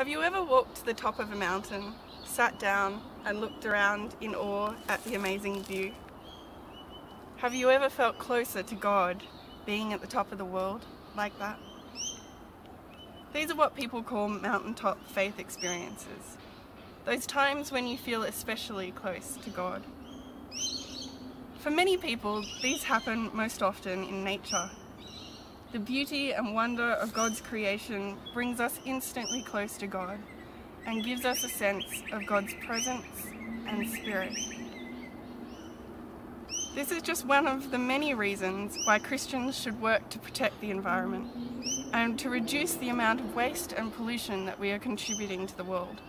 Have you ever walked to the top of a mountain, sat down and looked around in awe at the amazing view? Have you ever felt closer to God being at the top of the world like that? These are what people call mountaintop faith experiences. Those times when you feel especially close to God. For many people, these happen most often in nature the beauty and wonder of God's creation brings us instantly close to God and gives us a sense of God's presence and spirit. This is just one of the many reasons why Christians should work to protect the environment and to reduce the amount of waste and pollution that we are contributing to the world.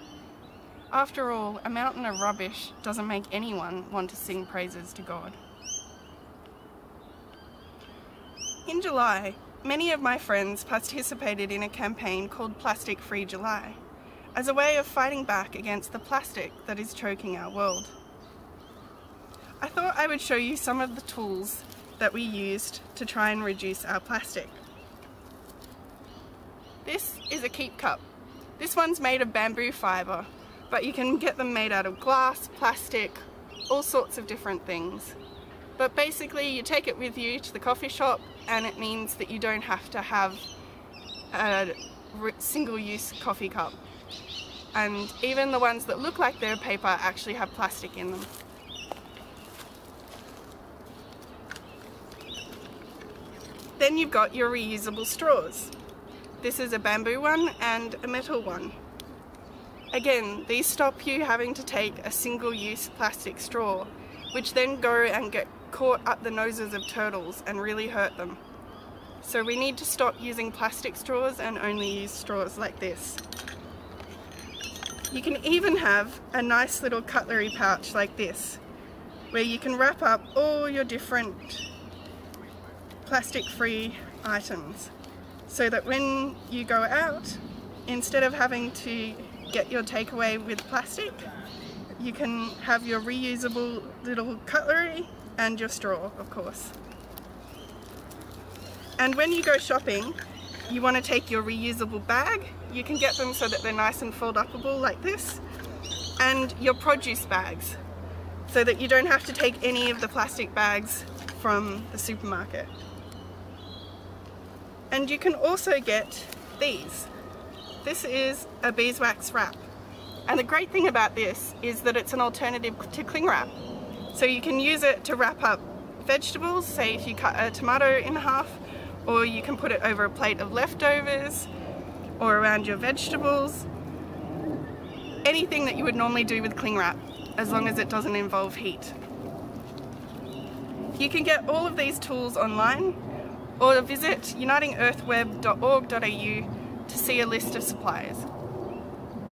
After all, a mountain of rubbish doesn't make anyone want to sing praises to God. In July, Many of my friends participated in a campaign called Plastic Free July as a way of fighting back against the plastic that is choking our world. I thought I would show you some of the tools that we used to try and reduce our plastic. This is a keep cup. This one's made of bamboo fibre, but you can get them made out of glass, plastic, all sorts of different things. But basically you take it with you to the coffee shop and it means that you don't have to have a single-use coffee cup. And even the ones that look like they're paper actually have plastic in them. Then you've got your reusable straws. This is a bamboo one and a metal one. Again, these stop you having to take a single-use plastic straw, which then go and get caught up the noses of turtles and really hurt them. So we need to stop using plastic straws and only use straws like this. You can even have a nice little cutlery pouch like this where you can wrap up all your different plastic free items so that when you go out instead of having to get your takeaway with plastic you can have your reusable little cutlery and your straw, of course. And when you go shopping, you want to take your reusable bag. You can get them so that they're nice and fold upable like this. And your produce bags, so that you don't have to take any of the plastic bags from the supermarket. And you can also get these. This is a beeswax wrap. And the great thing about this is that it's an alternative to cling wrap. So you can use it to wrap up vegetables, say if you cut a tomato in half, or you can put it over a plate of leftovers, or around your vegetables. Anything that you would normally do with cling wrap, as long as it doesn't involve heat. You can get all of these tools online, or visit unitingearthweb.org.au to see a list of suppliers.